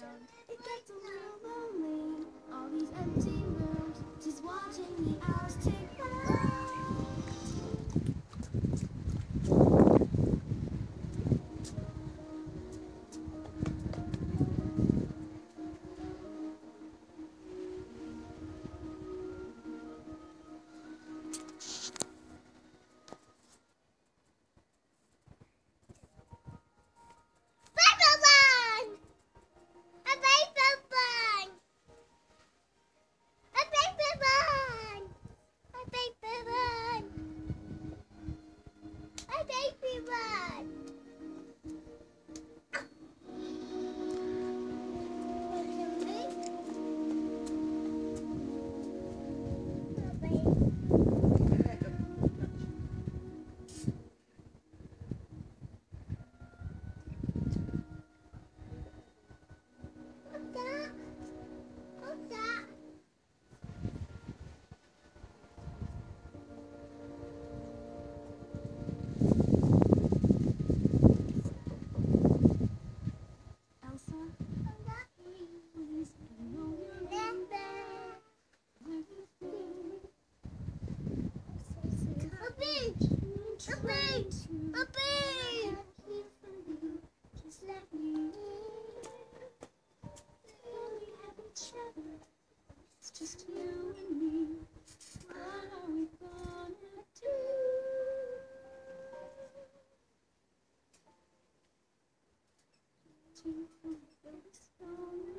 No. beach, a beach, a beach. It's just you and me. What are we gonna do? Snowman.